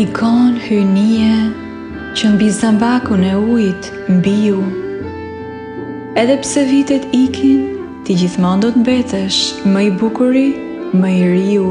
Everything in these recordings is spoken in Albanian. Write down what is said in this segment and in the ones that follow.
Ikonë hyjnie që mbi zambakun e ujit mbiu Edhe pse vitet ikin, ti gjithmonë do të mbetesh më i bukuri, më i riu.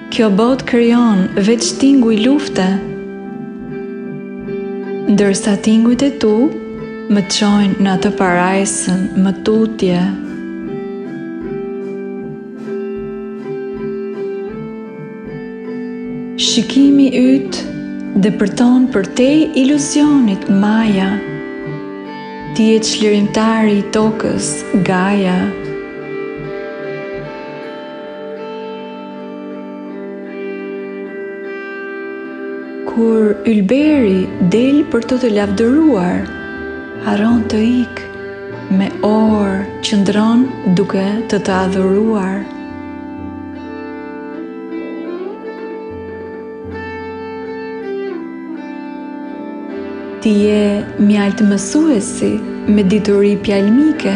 Kjo botë krijon veç tinguj lufte, ndërsa tingujt e tu më çojnë në atë parajsën më tutje. Shikimi yt depërton përtej iluzionit maja, ti je çlirimtari i tokës gaja. Kur ylberi del për të të lavdëruar, harron të ikë, me orë qëndron duke të të adhuruar. Ti je mjaltë mësuesi me dituri pjalmike.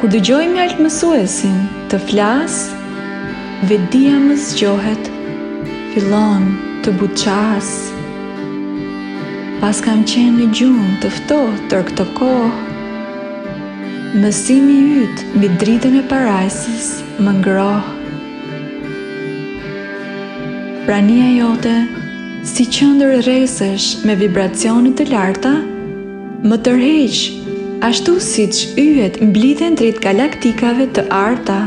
Kur dëgjoj mjaltë mësuesin të flasë, vetëdija më zgjohet, fillon të buçasë. Paskam qenë në gjumë të ftohtë tërë këtë kohë, mësimi yt mbi dritën e parajsës më ngroh. Prania jote si qendër rrezesh me vibracione të larta, Më tërheq! Ashtu siç yjet mblidhen drejt galaktikave të arta.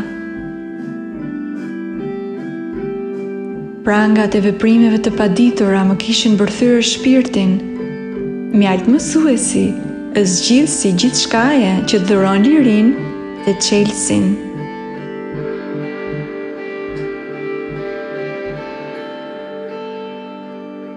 Prangat e veprimeve të paditura më kishin mbërthyer shpirtin. Mjaltë mësuesi, është gjithësi gjithçkaje që dhuron lirinë dhe çelësin.